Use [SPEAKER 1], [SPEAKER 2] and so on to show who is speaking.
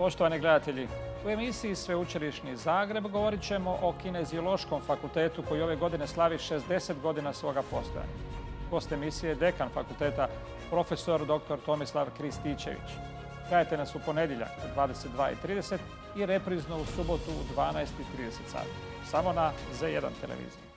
[SPEAKER 1] Poštovani gledatelji, u emisiji Sveučilišni Zagreb govorit ćemo o Kineziološkom fakultetu koji ove godine slavi 60 godina svoga postojanja. Gost emisije je dekan fakulteta, profesor dr. Tomislav Krističević. Gledajte nas u ponedjeljak u 22.30 i reprizno u subotu u 12.30 sati. Samo na Z1 televiziji.